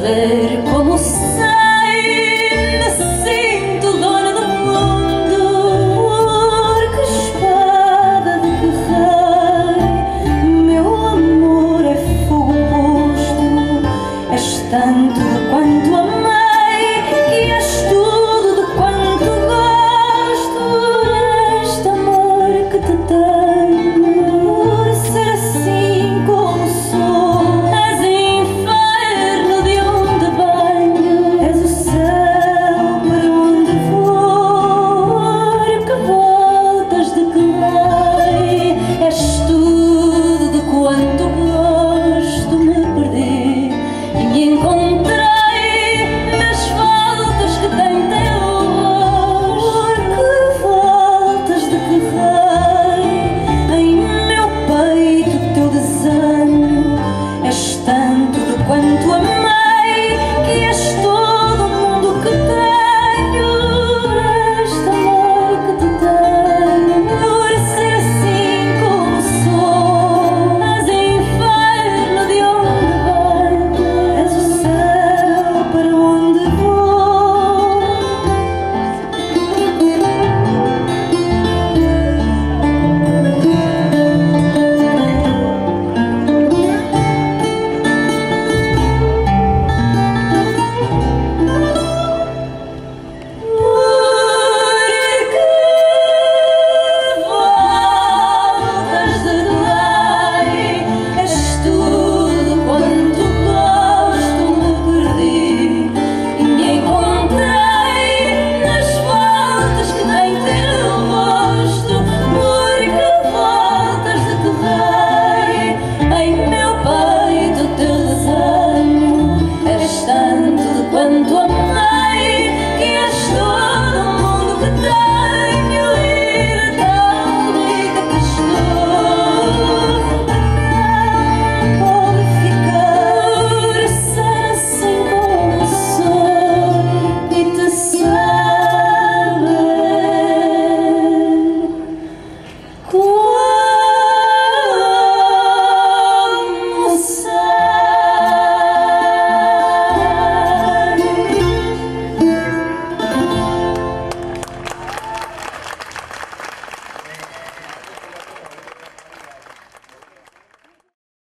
saber cómo se